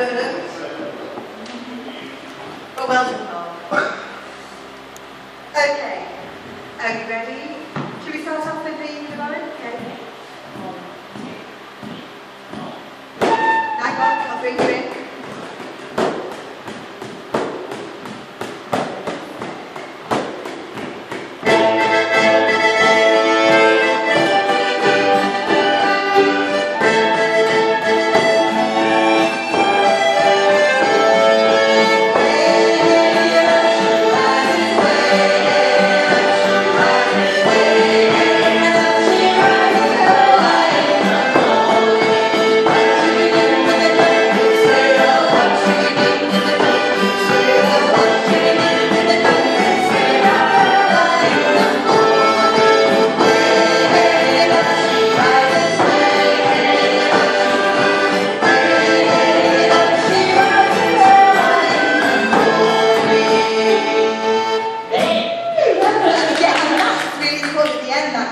but welcome, Mark. okay, are you ready? ஏன்னா